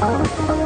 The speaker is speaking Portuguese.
Música